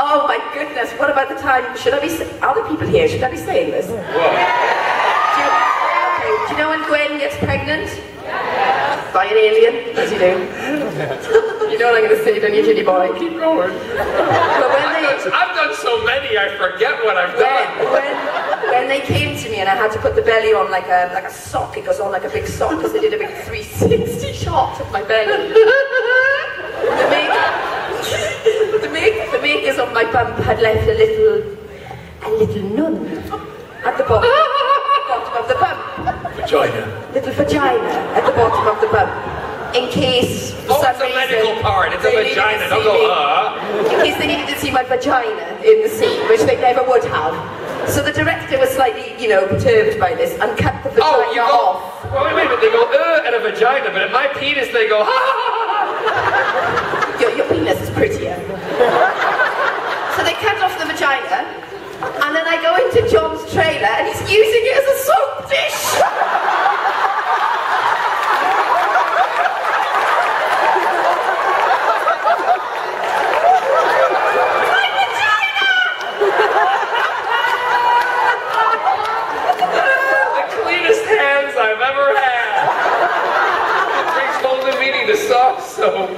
Oh my goodness, what about the time? Should I be, other people here, should I be saying this? Do you, okay, do you know when Gwen gets pregnant? Yeah. By an alien? As you do. you know what I'm going to say, don't you, Kitty boy? Keep going. But when they, I've done so many, I forget what I've done. when, when, when they came to me and I had to put the belly on like a like a sock, it goes on like a big sock because they did a big 360 shot of my belly. The, make, the, make, the makers on my bump had left a little a little nun at the bottom, bottom of the bump. Vagina. Little vagina at the bottom of the bump. In case for Oh, some it's a reason, medical part. It's a they needed to vagina. Don't go, uh. in case they needed to see my vagina in the scene, which they never would have. So the director was slightly, you know, perturbed by this and cut the vagina Oh, you go. off. Well, wait, wait a minute. They go, uh, at a vagina, but at my penis, they go, ha ha ha ha. Your, your penis is prettier. Cut off the vagina, and then I go into John's trailer, and he's using it as a soap dish. My vagina! The cleanest hands I've ever had. Soft soap.